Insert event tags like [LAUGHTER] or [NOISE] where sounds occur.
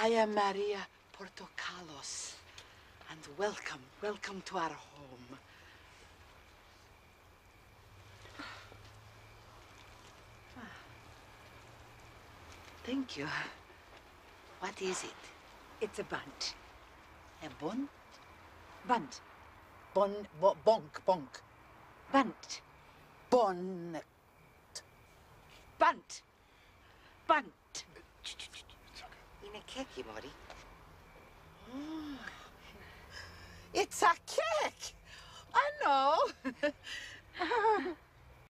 I am Maria Portokalos, and welcome, welcome to our home. Thank you. What is it? It's a bunt. A bun? Bunt. Bon, bo, bonk, bonk. Bunt. Bon. Bunt. Bunt. Cakey, Mori. [GASPS] It's a cake! I know! [LAUGHS]